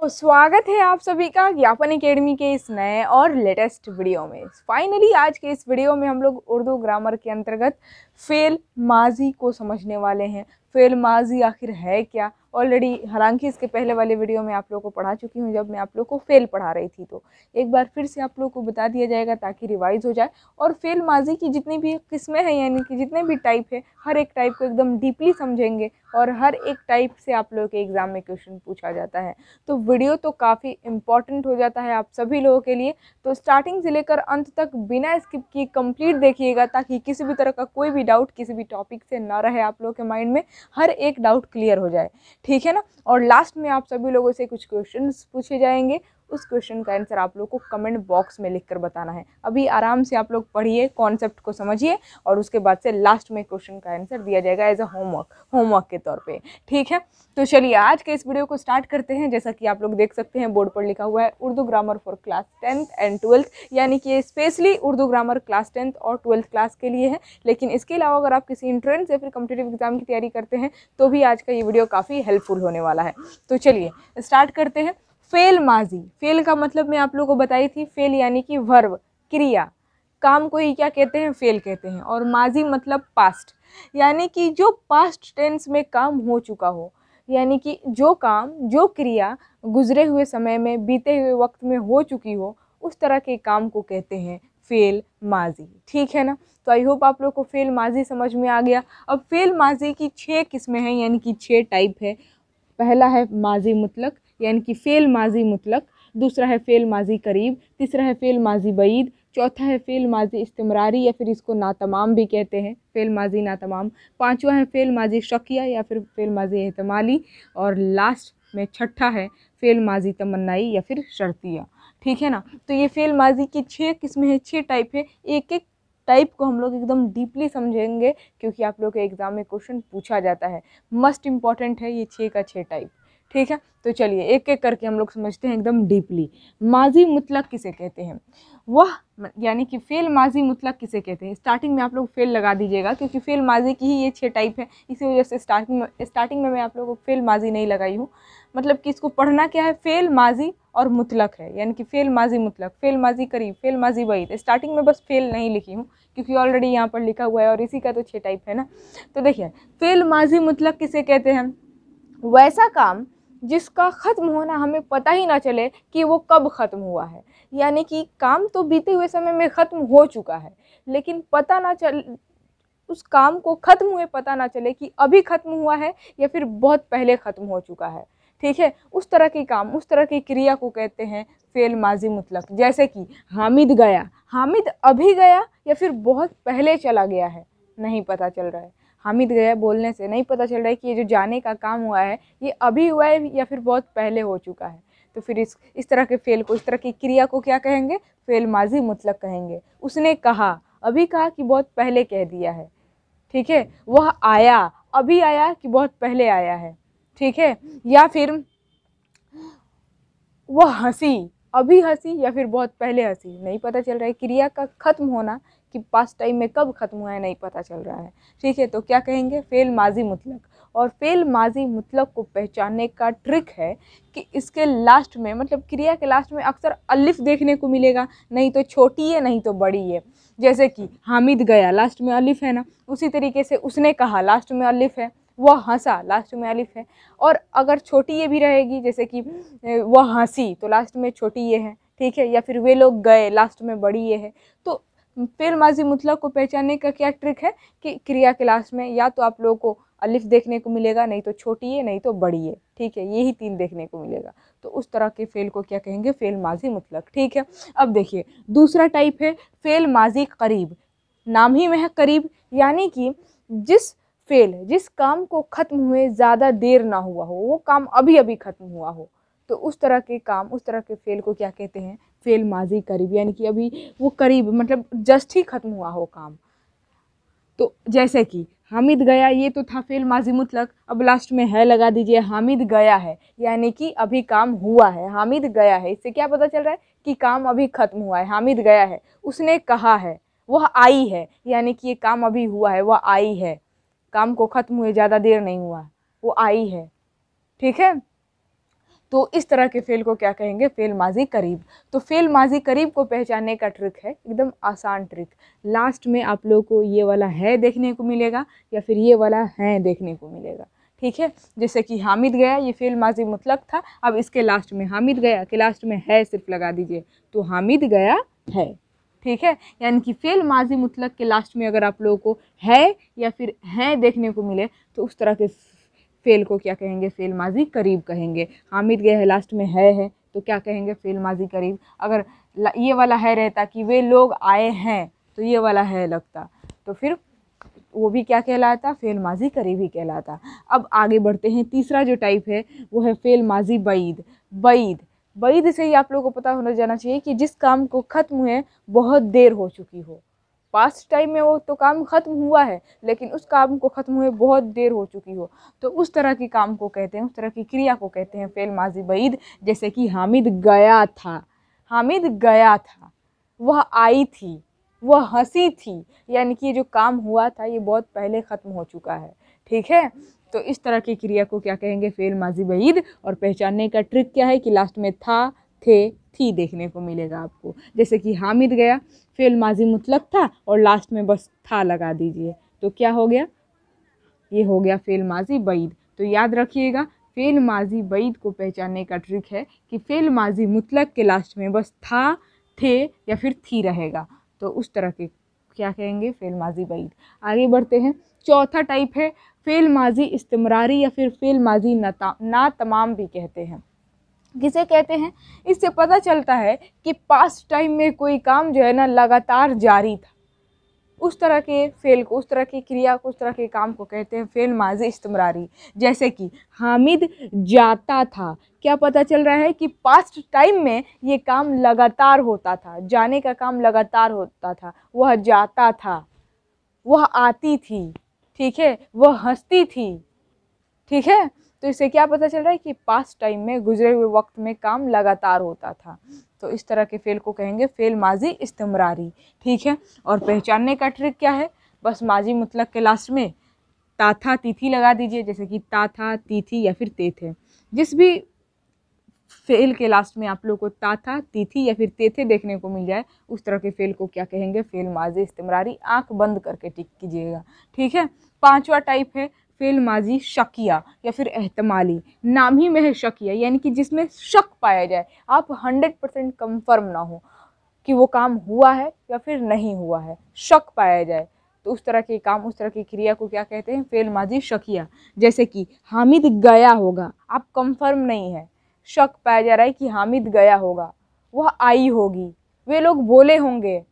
तो स्वागत है आप सभी का ज्ञापन एकेडमी के इस नए और लेटेस्ट वीडियो में। फाइनली आज के इस वीडियो में हम लोग उर्दू ग्रामर के अंतर्गत फेल माजी को समझने वाले हैं। फेल माजी आखिर है क्या? ऑलरेडी हालाँकि इसके पहले वाले वीडियो में आप लोगों को पढ़ा चुकी हूँ, जब मैं आप लोग को फेल पढ़ा रही थी तो एक बार फिर से आप लोग को बता दिया जाएगा ताकि रिवाइज हो जाए। और फेल माजी की जितनी भी किस्में हैं, यानी कि जितने भी टाइप है, हर एक टाइप को एकदम डीपली समझेंगे और हर एक टाइप से आप लोगों के एग्ज़ाम में क्वेश्चन पूछा जाता है। तो वीडियो तो काफ़ी इंपॉर्टेंट हो जाता है आप सभी लोगों के लिए। तो स्टार्टिंग से लेकर अंत तक बिना स्किप किए कंप्लीट देखिएगा, ताकि किसी भी तरह का कोई भी डाउट किसी भी टॉपिक से ना रहे आप लोगों के माइंड में, हर एक डाउट क्लियर हो जाए। ठीक है ना? और लास्ट में आप सभी लोगों से कुछ क्वेश्चन पूछे जाएँगे। उस क्वेश्चन का आंसर आप लोग को कमेंट बॉक्स में लिखकर बताना है। अभी आराम से आप लोग पढ़िए कॉन्सेप्ट को समझिए और उसके बाद से लास्ट में क्वेश्चन का आंसर दिया जाएगा एज अ होमवर्क होमवर्क के तौर पे। ठीक है? तो चलिए आज के इस वीडियो को स्टार्ट करते हैं। जैसा कि आप लोग देख सकते हैं बोर्ड पर लिखा हुआ है, Urdu grammar for class tenth and twelfth यानी कि specially Urdu grammar class tenth और ट्वेल्थ क्लास के लिए है। लेकिन इसके अलावा अगर आप किसी इंट्रेंस या फिर कम्पिटेटिव एग्ज़ाम की तैयारी करते हैं तो भी आज का ये वीडियो काफ़ी हेल्पफुल होने वाला है। तो चलिए स्टार्ट करते हैं। फेल माजी। फेल का मतलब मैं आप लोगों को बताई थी, फेल यानी कि वर्व क्रिया। काम को ही क्या कहते हैं? फेल कहते हैं। और माजी मतलब पास्ट यानी कि जो पास्ट टेंस में काम हो चुका हो, यानी कि जो काम, जो क्रिया गुजरे हुए समय में, बीते हुए वक्त में हो चुकी हो, उस तरह के काम को कहते हैं फेल माजी। ठीक है ना? तो आई होप आप लोग को फेल माजी समझ में आ गया। अब फेल माजी की छः किस्में हैं, यानी कि छः टाइप है। पहला है माजी मुतलक यानी कि फ़ेल माजी मुतलक, दूसरा है फ़ेल माजी करीब, तीसरा है फ़ेल माजी बईद, चौथा है फ़ेल माजी इस्तेमरारी या फिर इसको नातमाम भी कहते हैं, फ़ेल माजी नातमाम, पांचवा है फ़ेल माजी शकिया या फिर फ़ेल माजी एहतमाली, और लास्ट में छठा है फ़ेल माजी तमन्नाई या फिर शर्तिया। ठीक है ना? तो ये फ़ेल माजी की छः किस्में हैं छः टाइप है। एक एक टाइप को हम लोग एकदम डीपली समझेंगे, क्योंकि आप लोग के एग्ज़ाम में क्वेश्चन पूछा जाता है। मस्ट इंपॉर्टेंट है ये छः का छः टाइप ठीक है? तो चलिए एक एक करके हम लोग समझते हैं एकदम डीपली। माजी मुतलक किसे कहते हैं? वह, यानी कि फेल माजी मुतलक किसे कहते हैं? स्टार्टिंग में आप लोग फेल लगा दीजिएगा, क्योंकि फेल माजी की ही ये छः टाइप है। इसी वजह से स्टार्टिंग में स्टार्टिंग में मैं आप लोगों को फेल माजी नहीं लगाई हूँ। मतलब कि इसको पढ़ना क्या है? फेल माजी और मुतलक है। यानी कि फेल माजी मुतलक, फेल माजी करीब, फेल माजी वही स्टार्टिंग में बस फेल नहीं लिखी हूँ, क्योंकि ऑलरेडी यहाँ पर लिखा हुआ है और इसी का तो छः टाइप है ना। तो देखिए, फेल माजी मुतलक किसे कहते हैं? वैसा काम जिसका ख़त्म होना हमें पता ही ना चले कि वो कब ख़त्म हुआ है। यानी कि काम तो बीते हुए समय में ख़त्म हो चुका है, लेकिन पता ना चल, उस काम को ख़त्म हुए पता ना चले कि अभी ख़त्म हुआ है या फिर बहुत पहले ख़त्म हो चुका है। ठीक है, उस तरह के काम, उस तरह की क्रिया को कहते हैं फेल माजी मुतलक। जैसे कि हामिद गया, हामिद अभी गया या फिर बहुत पहले चला गया है, नहीं पता चल रहा है। हामिद गया बोलने से नहीं पता चल रहा है कि ये जो जाने का काम हुआ है, ये अभी हुआ है या फिर बहुत पहले हो चुका है। तो फिर इस इस तरह के फेल को, इस तरह की क्रिया को क्या कहेंगे? फेल माजी मुतलक कहेंगे। उसने कहा, अभी कहा कि बहुत पहले कह दिया है। ठीक है? वह आया, अभी आया कि बहुत पहले आया है। ठीक है? या फिर वह हँसी, अभी हँसी या फिर बहुत पहले हँसी? नहीं पता चल रहा है। क्रिया का ख़त्म होना कि पास टाइम में कब ख़त्म हुआ है, नहीं पता चल रहा है। ठीक है तो क्या कहेंगे? फेल माजी मुतलक। और फेल माजी मुतलक को पहचानने का ट्रिक है कि इसके लास्ट में मतलब क्रिया के लास्ट में अक्सर अलिफ देखने को मिलेगा। नहीं तो छोटी है, नहीं तो बड़ी है। जैसे कि हामिद गया लास्ट में अलिफ है ना? उसी तरीके से उसने कहा लास्ट में अलिफ है। वह हंसा लास्ट में अलिफ है। और अगर छोटी ये भी रहेगी, जैसे कि वह हँसी तो लास्ट में छोटी ये है। ठीक है, या फिर वे लोग गए लास्ट में बड़ी ये है। तो फेल माजी मुतलक को पहचानने का क्या ट्रिक है? कि क्रिया के लास्ट में या तो आप लोगों को अलिफ देखने को मिलेगा, नहीं तो छोटी है, नहीं तो बड़ी है। ठीक है, यही तीन देखने को मिलेगा। तो उस तरह के फेल को क्या कहेंगे? फेल माजी मुतलक। ठीक है, अब देखिए, दूसरा टाइप है फेल माजी करीब। नाम ही में है करीब, यानी कि जिस फेल जिस काम को ख़त्म हुए, ज़्यादा देर ना हुआ हो, वो काम अभी अभी ख़त्म हुआ हो। तो उस तरह के काम, उस तरह के फेल को क्या कहते हैं? फेल माजी करीब, यानी कि अभी वो करीब मतलब जस्ट ही ख़त्म हुआ हो काम। तो जैसे कि, हामिद गया, ये तो था फेल माजी मुतलक, अब लास्ट में है, लगा दीजिए, हामिद गया है। यानी कि अभी काम हुआ है, हामिद गया है। इससे क्या पता चल रहा है कि काम अभी ख़त्म हुआ है, हामिद गया है। उसने कहा है, वह आई है। यानी कि ये काम अभी हुआ है, वह आई है। काम को ख़त्म हुए, ज़्यादा देर नहीं हुआ, वो आई है। ठीक है? तो इस तरह के फेल को क्या कहेंगे? फेल माजी करीब। तो फेल माजी करीब को पहचानने का ट्रिक है, एकदम आसान ट्रिक लास्ट में आप लोग को ये वाला है देखने को मिलेगा या फिर ये वाला है देखने को मिलेगा। ठीक है? जैसे कि हामिद गया, ये फेल माजी मुतलक था, अब इसके लास्ट में हामिद गया, के लास्ट में है सिर्फ़ लगा दीजिए तो हामिद गया है। ठीक है? यानी कि फेल माजी मुतलक के लास्ट में अगर आप लोगों को है या फिर हैं देखने को मिले तो उस तरह के फेल को क्या कहेंगे? फेल माजी करीब कहेंगे। हामिद गए लास्ट में है है तो क्या कहेंगे? फेल माजी करीब। अगर ये वाला है रहता कि वे लोग आए हैं तो ये वाला है लगता। तो फिर वो भी क्या कहलाता? फेल माजी करीब ही कहलाता। अब आगे बढ़ते हैं। तीसरा जो टाइप है, वो है फेल माजी बईद बईद बईद से ही आप लोगों को पता होना जाना चाहिए कि जिस काम को ख़त्म हुए बहुत देर हो चुकी हो। पास्ट टाइम में वो तो काम ख़त्म हुआ है, लेकिन उस काम को ख़त्म हुए बहुत देर हो चुकी हो। तो उस तरह की काम को कहते हैं, उस तरह की क्रिया को कहते हैं फेल माजी बईद, जैसे कि हामिद गया था। हामिद गया था। वह आई थी, वह हँसी थी, यानी कि ये जो काम हुआ था, ये बहुत पहले ख़त्म हो चुका है। ठीक है? तो इस तरह की क्रिया को क्या कहेंगे फेल माजी बईद? और पहचानने का ट्रिक क्या है कि लास्ट में था थे, थी देखने को मिलेगा आपको। जैसे कि हामिद गया फेल माजी मुतलक था और लास्ट में बस था लगा दीजिए। तो क्या हो गया? ये हो गया फेल माजी बईद तो याद रखिएगा, फेल माजी बईद को पहचानने का ट्रिक है कि फेल माजी मुतलक के लास्ट में बस था, थे या फिर थी रहेगा। तो उस तरह के क्या कहेंगे? फेल माजी बईद आगे बढ़ते हैं। चौथा टाइप है, फेल माजी इस्तमरारी या फिर फेल माजी ना तमाम भी कहते हैं। किसे कहते हैं? इससे पता चलता है कि पास्ट टाइम में कोई काम जो है ना लगातार जारी था। उस तरह के फेल को, उस तरह की क्रिया को, उस तरह के काम को कहते हैं फेल माजी इस्तमरारी। जैसे कि, हामिद जाता था। क्या पता चल रहा है कि पास्ट टाइम में ये काम लगातार होता था। जाने का काम लगातार होता था। वह जाता था। वह आती थी। ठीक है? वह हंसती थी। ठीक है? तो इससे क्या पता चल रहा है कि पास्ट टाइम में, गुजरे हुए वक्त में काम लगातार होता था। तो इस तरह के फेल को कहेंगे फेल माजी इस्तमरारी। ठीक है? और पहचानने का ट्रिक क्या है? बस माजी मुतलक के लास्ट में ताथा तिथि लगा दीजिए, जैसे कि ताथा, तिथि या फिर ते थे जिस भी फेल के लास्ट में आप लोग को ताथा, तिथि या फिर तेथे देखने को मिल जाए, उस तरह के फेल को क्या कहेंगे? फेल माजी इस्तेमरारी। आँख बंद करके टिक कीजिएगा। ठीक है? पांचवा टाइप है फेल माजी शकिया या फिर एहतमाली। नाम ही में है शकिया, यानी कि जिसमें शक पाया जाए। आप हंड्रेड परसेंट कन्फर्म ना हो कि वो काम हुआ है या फिर नहीं हुआ है। शक पाया जाए। तो उस तरह के काम, उस तरह की क्रिया को क्या कहते हैं? फेल माजी शकिया। जैसे कि हामिद गया होगा, आप कंफर्म नहीं है। शक पाया जा रहा है कि हामिद गया होगा, वह आई होगी। वे लोग बोले होंगे,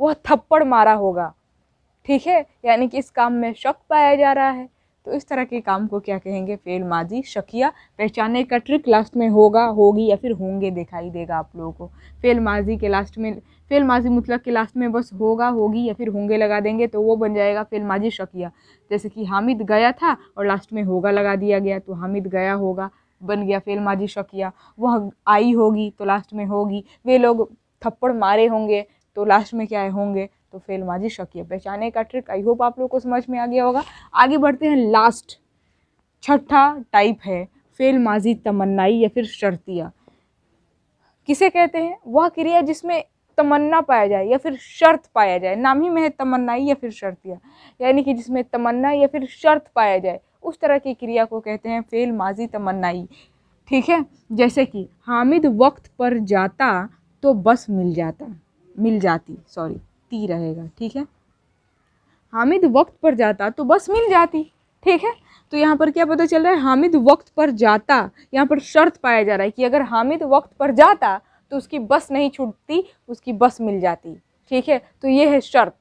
वह थप्पड़ मारा होगा। ठीक है? यानी कि इस काम में शक पाया जा रहा है। तो इस तरह के काम को क्या कहेंगे? फेल माजी, शकिया। पहचानने का ट्रिक लास्ट में होगा, होगी या फिर होंगे दिखाई देगा आप लोगों को। फेल माजी के लास्ट में, फेल माजी मुतलक के लास्ट में बस होगा, होगी या फिर होंगे लगा देंगे तो वो बन जाएगा फेल माजी, शकिया। जैसे कि हामिद गया था और लास्ट में होगा लगा दिया गया तो हामिद गया होगा, बन गया फेल माजी, शकिया। वह आई होगी तो लास्ट में होगी। वे लोग थप्पड़ मारे होंगे तो लास्ट में क्या होंगे? तो फेल माजी शकिया पहचाने का ट्रिक आई होप आप लोग को समझ में आ गया होगा। आगे बढ़ते हैं लास्ट छठा टाइप है फेल माजी तमन्नाई या फिर शर्तिया। किसे कहते हैं? वह क्रिया जिसमें तमन्ना पाया जाए या फिर शर्त पाया जाए। नाम ही में है तमन्नाई या फिर शर्तिया। यानी कि जिसमें तमन्ना या फिर शर्त पाया जाए, उस तरह की क्रिया को कहते हैं फेल माजी तमन्नाई। ठीक है? जैसे कि हामिद वक्त पर जाता तो बस मिल जाता, मिल जाती सॉरी ती रहेगा, ठीक है? हामिद वक्त पर जाता तो बस मिल जाती, ठीक है? तो यहाँ पर क्या पता चल रहा है, हामिद वक्त पर जाता, यहाँ पर शर्त पाया जा रहा है कि अगर हामिद वक्त पर जाता तो उसकी बस नहीं छूटती, उसकी बस मिल जाती, ठीक है? तो ये है शर्त।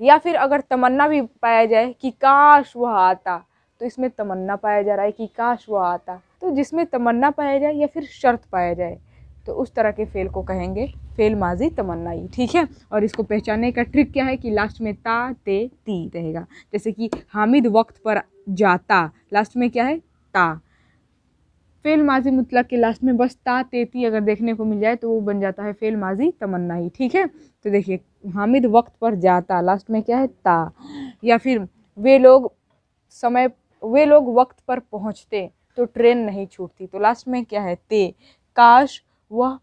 या फिर अगर तमन्ना भी पाया जाए कि काश वह आता तो इसमें तमन्ना पाया जा रहा है कि काश वह आता। तो जिसमें तमन्ना पाया जाए या फिर शर्त पाया जाए तो उस तरह के फेल को कहेंगे फेल माजी तमन्नाई, ठीक है? और इसको पहचानने का ट्रिक क्या है कि लास्ट में ता, ते, ती रहेगा। जैसे कि हामिद वक्त पर जाता लास्ट में क्या है? ता। फेल माजी मुतलक के लास्ट में बस ता तेती अगर देखने को मिल जाए तो वो बन जाता है फेल माजी तमन्नाई, ठीक है? तो देखिए, हामिद वक्त पर जाता लास्ट में क्या है? ता। या फिर वे लोग समय, वे लोग वक्त पर पहुँचते तो ट्रेन नहीं छूटती तो लास्ट में क्या है? ते। काश वह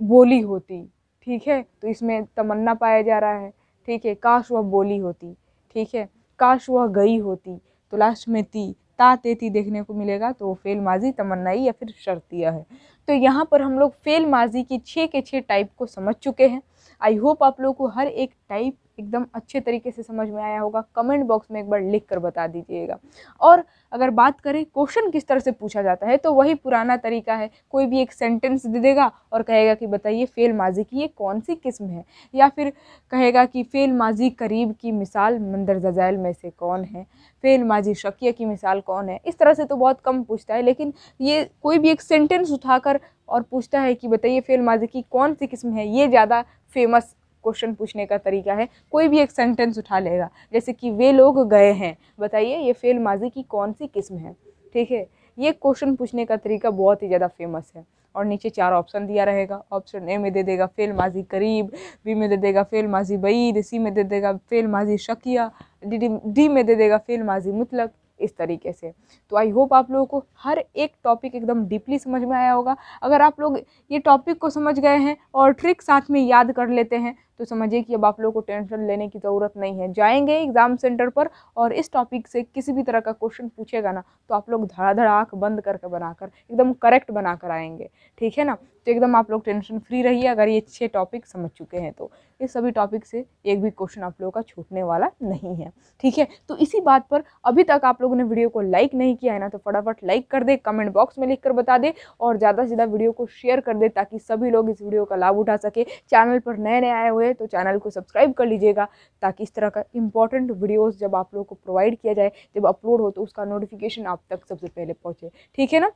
बोली होती। ठीक है? तो इसमें तमन्ना पाया जा रहा है। ठीक है? काश वह बोली होती। ठीक है? काश वह गई होती। तो लास्ट में ती, ता तेती देखने को मिलेगा तो वो फेल माजी, तमन्नाई या फिर शर्तिया है। तो यहाँ पर हम लोग फेल माजी की छः के छः टाइप को समझ चुके हैं। आई होप आप लोग को हर एक टाइप एकदम अच्छे तरीके से समझ में आया होगा कमेंट बॉक्स में एक बार लिख कर बता दीजिएगा। और अगर बात करें क्वेश्चन किस तरह से पूछा जाता है तो वही पुराना तरीका है, कोई भी एक सेंटेंस दे देगा और कहेगा कि बताइए फेल माजी की ये कौन सी किस्म है? या फिर कहेगा कि फेल माजी करीब की मिसाल मंदर जजाइल में से कौन है? फेल माजी शकिया की मिसाल कौन है? इस तरह से तो बहुत कम पूछता है, लेकिन ये कोई भी एक सेंटेंस उठाकर और पूछता है कि बताइए फेल माजी की कौन सी किस्म है, ये ज़्यादा फ़ेमस क्वेश्चन पूछने का तरीका है, कोई भी एक सेंटेंस उठा लेगा। जैसे कि वे लोग गए हैं, बताइए ये फेल माजी की कौन सी किस्म है? ठीक है, ये क्वेश्चन पूछने का तरीका बहुत ही ज़्यादा फ़ेमस है। और नीचे चार ऑप्शन दिया रहेगा। ऑप्शन ए में दे देगा फेल माजी करीब बी में दे देगा फेल माजी बईद सी में दे देगा फेल माजी शकिया डी में दे देगा फेल माजी मुतलक, इस तरीके से। तो आई होप आप लोगों को हर एक टॉपिक एकदम डीपली समझ में आया होगा। अगर आप लोग ये टॉपिक को समझ गए हैं और ट्रिक साथ में याद कर लेते हैं तो समझिए कि अब आप लोगों को टेंशन लेने की ज़रूरत नहीं है। जाएँगे एग्ज़ाम सेंटर पर और इस टॉपिक से किसी भी तरह का क्वेश्चन पूछेगा ना तो आप लोग धड़ाधड़ आँख बंद करके बनाकर, एकदम करेक्ट बनाकर आएँगे। ठीक है ना? तो एकदम आप लोग टेंशन फ्री रहिए अगर ये छः टॉपिक समझ चुके हैं तो। इस सभी टॉपिक से एक भी क्वेश्चन आप लोगों का छूटने वाला नहीं है। ठीक है? तो इसी बात पर अभी तक आप लोगों ने वीडियो को लाइक नहीं किया है ना तो फटाफट लाइक कर दे कमेंट बॉक्स में लिख कर बता दे और ज़्यादा से ज़्यादा वीडियो को शेयर कर दे ताकि सभी लोग इस वीडियो का लाभ उठा सके। चैनल पर नए नए आए हुए तो चैनल को सब्सक्राइब कर लीजिएगा ताकि इस तरह का इंपॉर्टेंट वीडियोज़ जब आप लोगों को प्रोवाइड किया जाए, जब अपलोड हो तो उसका नोटिफिकेशन आप तक सबसे पहले पहुँचे। ठीक है ना?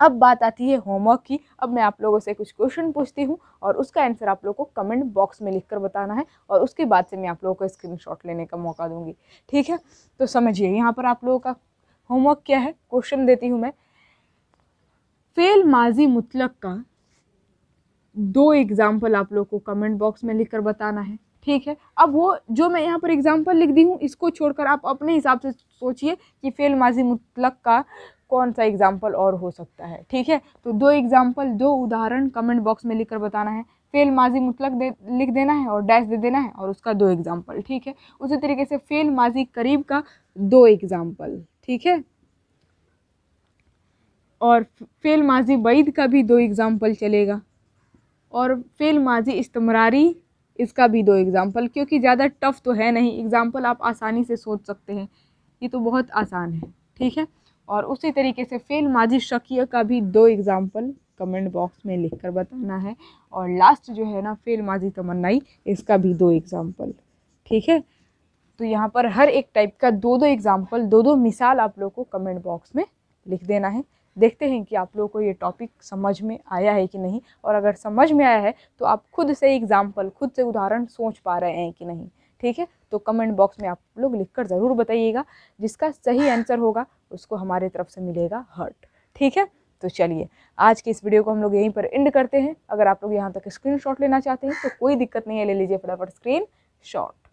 अब बात आती है होमवर्क की। अब मैं आप लोगों से कुछ क्वेश्चन पूछती हूँ और उसका आंसर आप लोगों को कमेंट बॉक्स में लिखकर बताना है और उसके बाद से मैं आप लोगों को स्क्रीनशॉट लेने का मौका दूँगी। ठीक है? तो समझिए, यहाँ पर आप लोगों का होमवर्क क्या है? क्वेश्चन देती हूँ मैं। फेल माजी मुतलक का दो एग्ज़ाम्पल आप लोग को कमेंट बॉक्स में लिख कर बताना है, ठीक है? अब वो, जो मैं यहाँ पर एग्ज़ाम्पल लिख दी हूँ, इसको छोड़कर आप अपने हिसाब से सोचिए कि फेल माजी मुतलक का कौन सा एग्ज़ाम्पल और हो सकता है, ठीक है? तो दो एग्ज़ाम्पल दो उदाहरण कमेंट बॉक्स में लिख कर बताना है। फेल माजी मुतलक दे, लिख देना है और डैश दे देना है और उसका दो एग्ज़ाम्पल ठीक है? उसी तरीके से फेल माजी करीब का दो एग्ज़ाम्पल ठीक है? और फेल माजी बैद का भी दो एग्ज़ाम्पल चलेगा। और फेल माजी इस्तमरारी इसका भी दो एग्ज़ाम्पल क्योंकि ज़्यादा टफ तो है नहीं। एग्ज़ाम्पल आप आसानी से सोच सकते हैं। ये तो बहुत आसान है, ठीक है? और उसी तरीके से फेल माजी शकिया का भी दो एग्ज़ाम्पल कमेंट बॉक्स में लिख कर बताना है। और लास्ट जो है ना फेल माजी तमन्नाई, इसका भी दो एग्ज़ाम्पल ठीक है? तो यहाँ पर हर एक टाइप का दो दो एग्ज़ाम्पल दो दो मिसाल आप लोग को कमेंट बॉक्स में लिख देना है। देखते हैं कि आप लोगों को ये टॉपिक समझ में आया है कि नहीं। और अगर समझ में आया है तो आप खुद से एग्ज़ाम्पल खुद से उदाहरण सोच पा रहे हैं कि नहीं। ठीक है? तो कमेंट बॉक्स में आप लोग लिखकर ज़रूर बताइएगा, जिसका सही आंसर होगा, उसको हमारे तरफ़ से मिलेगा हर्ट ठीक है? तो चलिए, आज की इस वीडियो को हम लोग यहीं पर एंड करते हैं। अगर आप लोग यहाँ तक स्क्रीन लेना चाहते हैं तो कोई दिक्कत नहीं है, ले लीजिए फटाफट स्क्रीन शॉट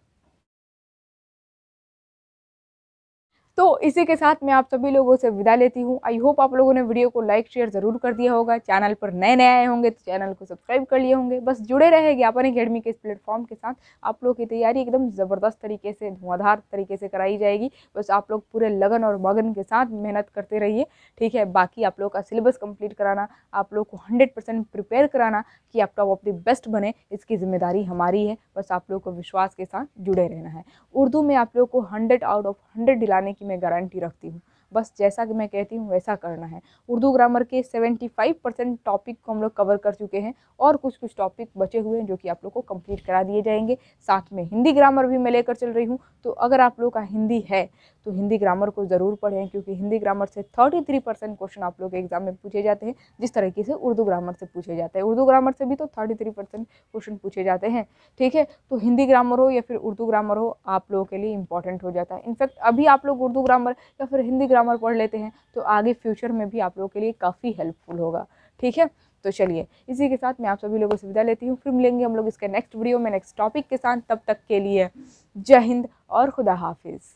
तो इसी के साथ मैं आप सभी लोगों से विदा लेती हूँ। आई होप आप लोगों ने वीडियो को लाइक शेयर ज़रूर कर दिया होगा। चैनल पर नए नए आए होंगे तो चैनल को सब्सक्राइब कर लिए होंगे। बस जुड़े रहे ज्ञापन अकेडमी के इस प्लेटफॉर्म के साथ। आप लोग की तैयारी एकदम ज़बरदस्त तरीके से, धुआंधार तरीके से कराई जाएगी। बस आप लोग पूरे लगन और मगन के साथ मेहनत करते रहिए, ठीक है? बाकी आप लोग का सिलेबस कंप्लीट कराना, आप लोग को हंड्रेड प्रिपेयर कराना कि आप टॉप ऑफ़ द बेस्ट बने, इसकी ज़िम्मेदारी हमारी है। बस आप लोग को विश्वास के साथ जुड़े रहना है। उर्दू में आप लोग को हंड्रेड आउट ऑफ़ हंड्रेड दिलाने की मैं गारंटी रखती हूँ। बस जैसा कि मैं कहती हूँ, वैसा करना है। उर्दू ग्रामर के 75 परसेंट टॉपिक को हम लोग कवर कर चुके हैं और कुछ कुछ टॉपिक बचे हुए हैं जो कि आप लोग को कंप्लीट करा दिए जाएँगे। साथ में हिंदी ग्रामर भी मैं लेकर चल रही हूँ। तो अगर आप लोग का हिंदी है तो हिंदी ग्रामर को ज़रूर पढ़ें, क्योंकि हिंदी ग्रामर से थर्टी थ्री परसेंट क्वेश्चन आप लोग के एग्ज़ाम में पूछे जाते हैं, जिस तरीके से उर्दू ग्रामर से पूछे जाते हैं। उर्दू ग्रामर से भी तो थर्टी थ्री परसेंट क्वेश्चन पूछे जाते हैं, ठीक है? तो हिंदी ग्रामर हो या फिर उर्दू ग्रामर हो, आप लोगों के लिए इंपॉर्टेंट हो जाता है। इनफैक्ट अभी आप लोग उर्दू ग्रामर या फिर हिंदी ग्रामर पढ़ लेते हैं तो आगे फ्यूचर में भी आप लोगों के लिए काफ़ी हेल्पफुल होगा, ठीक है? तो चलिए, इसी के साथ मैं आप सभी लोगों से विदा लेती हूँ, फिर मिलेंगे हम लोग इसके नेक्स्ट वीडियो में नेक्स्ट टॉपिक के साथ। तब तक के लिए जय हिंद और खुदा हाफिज़।